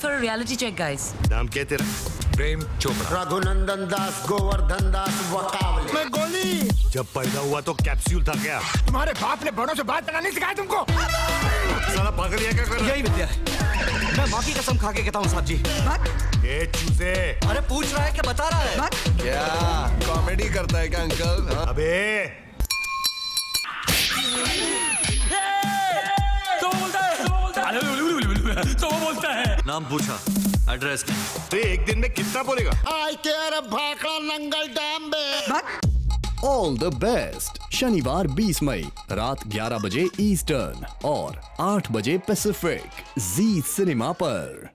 for a reality check, guys. नाम क्या है प्रेम चोपड़ा। रघुनंदन दास गोवर्धन दास वकावले। मैं गोली। जब पैदा हुआ तो कैप्सूल था क्या? तुम्हारे बाप ने बड़ों से बात करना नहीं सिखाया तुमको? साला पागल क्या कर रहा यही विद्या मैं माँ की कसम खा के कहता हूँ साहब जी। है चूजे। अरे पूछ रहा है क्या बता रहा है? क्या? कॉमेडी करता है क्या अंकल? हाँ? है। नाम पूछा। एड्रेस तो ये एक दिन में कितना बोलेगा? I care Bhakra Nangal dam bay all the best शनिवार 20 मई रात 11 बजे ईस्टर्न और 8 बजे पैसिफिक जी सिनेमा पर।